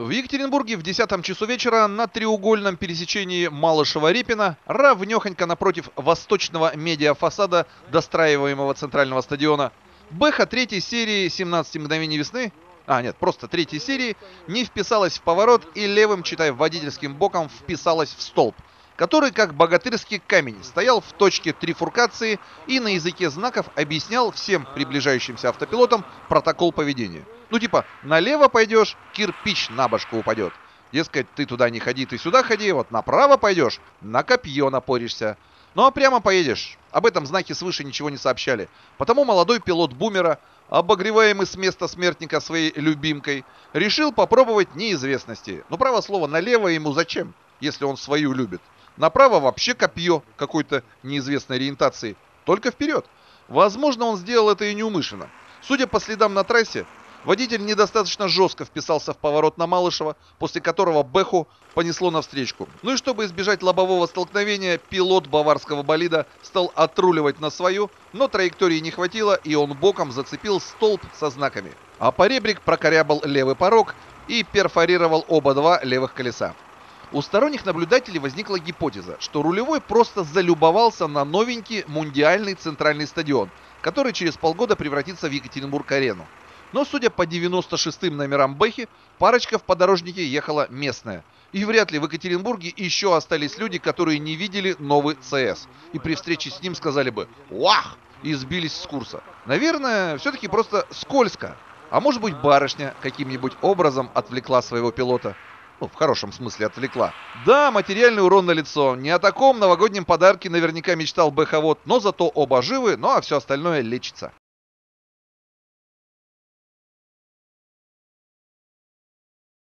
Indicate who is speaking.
Speaker 1: В Екатеринбурге в 10 часу вечера на треугольном пересечении Малышева-Репина равнехонько напротив восточного медиафасада достраиваемого центрального стадиона. Бэха третьей серии «17 мгновений весны» а нет, просто третьей серии, не вписалась в поворот и левым, читай водительским боком, вписалась в столб, который, как богатырский камень, стоял в точке трифуркации и на языке знаков объяснял всем приближающимся автопилотам протокол поведения. Ну типа, налево пойдешь, кирпич на башку упадет. Дескать, ты туда не ходи, ты сюда ходи, вот направо пойдешь, на копье напоришься. Ну а прямо поедешь. Об этом знаки свыше ничего не сообщали. Потому молодой пилот бумера, обогреваемый с места смертника своей любимкой, решил попробовать неизвестности. Ну, право слово, налево ему зачем, если он свою любит? Направо вообще копье какой-то неизвестной ориентации. Только вперед. Возможно, он сделал это и неумышленно. Судя по следам на трассе, Водитель недостаточно жестко вписался в поворот на Малышева, после которого Бэху понесло навстречку. Ну и чтобы избежать лобового столкновения, пилот баварского болида стал отруливать на свою, но траектории не хватило, и он боком зацепил столб со знаками. А поребрик прокорябал левый порог и перфорировал оба два левых колеса. У сторонних наблюдателей возникла гипотеза, что рулевой просто залюбовался на новенький мундиальный центральный стадион, который через полгода превратится в Екатеринбург-арену. Но, судя по 96-м номерам Бэхи, парочка в подорожнике ехала местная. И вряд ли в Екатеринбурге еще остались люди, которые не видели новый ЦС. И при встрече с ним сказали бы «Вах!» и сбились с курса. Наверное, все-таки просто скользко. А может быть барышня каким-нибудь образом отвлекла своего пилота. Ну, в хорошем смысле отвлекла. Да, материальный урон на лицо. Не о таком новогоднем подарке наверняка мечтал Бэховод, но зато оба живы, ну а все остальное лечится.